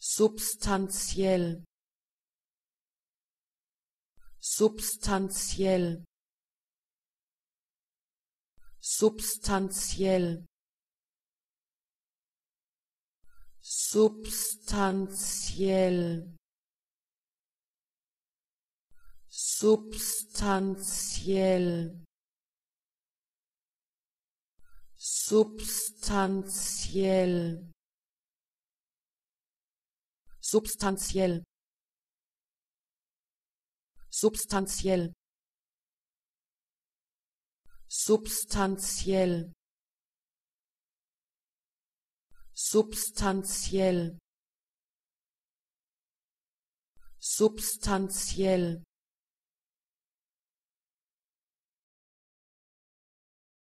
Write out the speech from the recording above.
substanziell substanziell substanziell substanziell substanziell substanziell substanziell substanziell substanziell substanziell substanziell